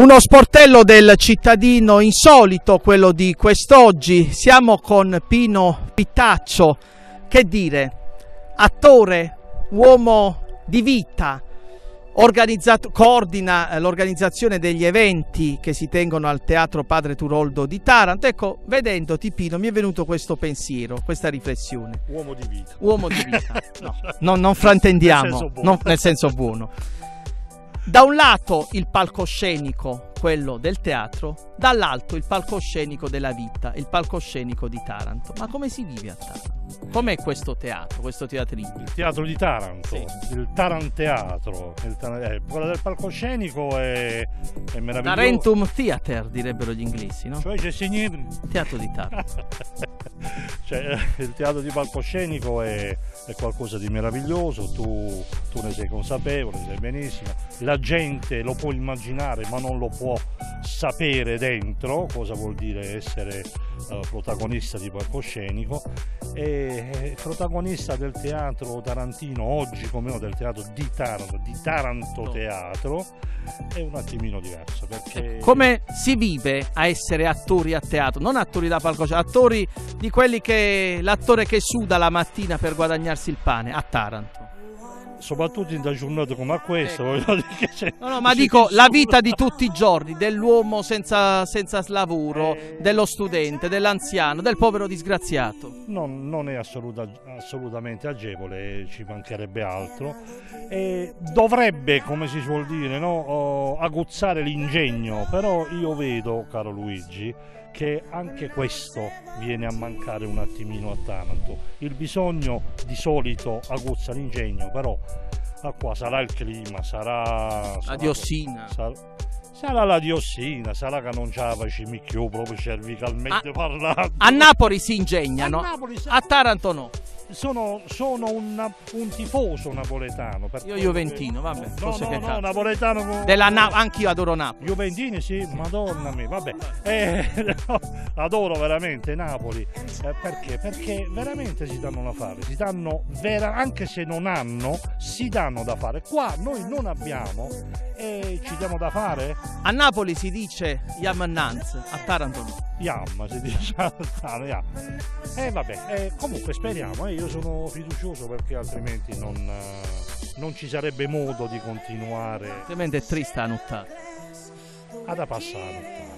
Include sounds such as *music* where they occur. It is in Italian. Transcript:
Uno sportello del cittadino insolito, quello di quest'oggi. Siamo con Pino Pittaccio, che dire, attore, uomo di vita, coordina eh, l'organizzazione degli eventi che si tengono al Teatro Padre Turoldo di Taranto. Ecco, vedendoti Pino mi è venuto questo pensiero, questa riflessione. Uomo di vita. Uomo di vita, *laughs* no, no, non fraintendiamo, Nel senso buono. non- nel senso buono. Da un lato il palcoscenico, quello del teatro, dall'altro il palcoscenico della vita, il palcoscenico di Taranto. Ma come si vive a Taranto? Com'è questo teatro, questo teatrino? Il teatro di Taranto, Sì. il Taranteatro. Il Tar- eh, quello del palcoscenico è, è meraviglioso. Tarentum Theater, direbbero gli inglesi, no? Cioè c'è signor- Teatro di Taranto. *laughs* cioè, eh, il teatro di palcoscenico è, è qualcosa di meraviglioso, tu, tu ne sei consapevole, sai benissimo, la gente lo può immaginare ma non lo può sapere dentro cosa vuol dire essere eh, protagonista di palcoscenico e eh, protagonista del teatro tarantino oggi come no del teatro di Taranto, di Taranto. Teatro è un attimino diverso perché Come si vive a essere attori a teatro? Non attori da palcoscenico, attori di quelli che l'attore che suda la mattina per guadagnarsi il pane a Taranto. Soprattutto in una giornata come questa Ecco. voglio dire che c'è- No, no, ma dico la vita di tutti i giorni, dell'uomo senza, senza lavoro, Eh. dello studente, dell'anziano, del povero disgraziato. non, non è assoluta- assolutamente agevole, ci mancherebbe altro. E dovrebbe, come si suol dire, no, aguzzare l'ingegno, però io vedo, caro Luigi, che anche questo viene a mancare un attimino a Taranto. Il bisogno di solito aguzza l'ingegno, però qua sarà il clima, sarà... La sarà- diossina. Sarà, sarà la diossina, sarà che non ce la facciamo più proprio cervicalmente parlando. A Napoli si ingegnano, A Napoli a Taranto no. Sono, sono un, un tifoso napoletano. Io juventino, vabbè, No, no, no, cazzo. napoletano. Della Na- anch'io adoro Napoli. Juventini sì, madonna mia, vabbè, Eh, *laughs* no, adoro veramente Napoli, Eh, perché? Perché veramente si danno da fare, si danno, vera- anche se non hanno, si danno da fare. Qua noi non abbiamo e ci diamo da fare? A Napoli si dice Yamannanz, a Taranto no. Yam, si dice, *laughs* ah, yam. E vabbè, eh, comunque speriamo, eh, io sono fiducioso perché altrimenti non, eh, non ci sarebbe modo di continuare Altrimenti è triste la nottata. ad passare.